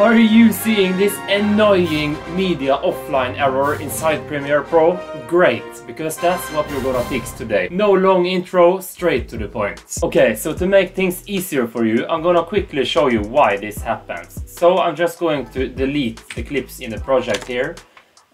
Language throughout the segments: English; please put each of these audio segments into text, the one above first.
Are you seeing this annoying media offline error inside Premiere Pro? Great, because that's what we're gonna fix today. No long intro, straight to the point. Okay, so to make things easier for you, I'm gonna quickly show you why this happens. So I'm just going to delete the clips in the project here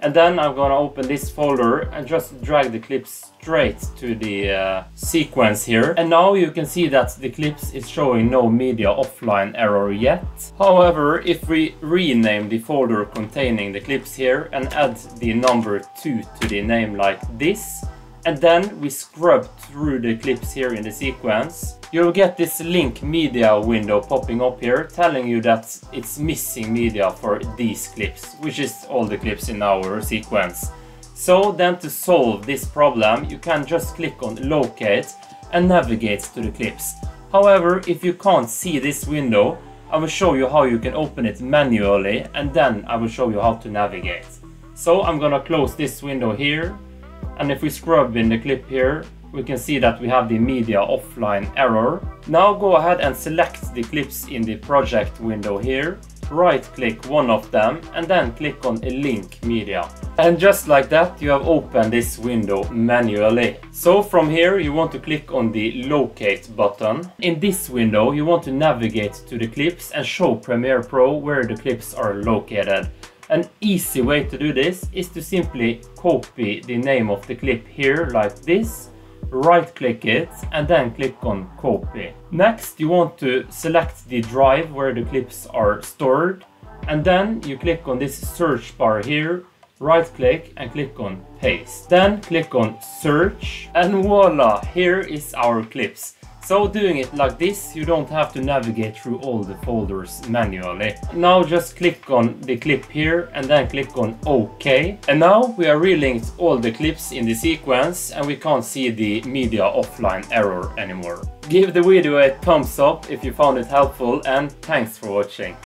and then I'm gonna open this folder and just drag the clips straight to the uh, sequence here. And now you can see that the clips is showing no media offline error yet. However, if we rename the folder containing the clips here and add the number 2 to the name like this, and then we scrub through the clips here in the sequence, you'll get this link media window popping up here telling you that it's missing media for these clips, which is all the clips in our sequence. So then to solve this problem, you can just click on locate and navigate to the clips. However, if you can't see this window, I will show you how you can open it manually and then I will show you how to navigate. So I'm gonna close this window here and if we scrub in the clip here, we can see that we have the media offline error. Now go ahead and select the clips in the project window here. Right click one of them and then click on a link media. And just like that you have opened this window manually. So from here you want to click on the locate button. In this window you want to navigate to the clips and show Premiere Pro where the clips are located. An easy way to do this is to simply copy the name of the clip here like this, right click it and then click on copy. Next you want to select the drive where the clips are stored and then you click on this search bar here, right click and click on paste. Then click on search and voila, here is our clips. So doing it like this, you don't have to navigate through all the folders manually. Now just click on the clip here and then click on OK. And now we are relinked all the clips in the sequence and we can't see the media offline error anymore. Give the video a thumbs up if you found it helpful and thanks for watching.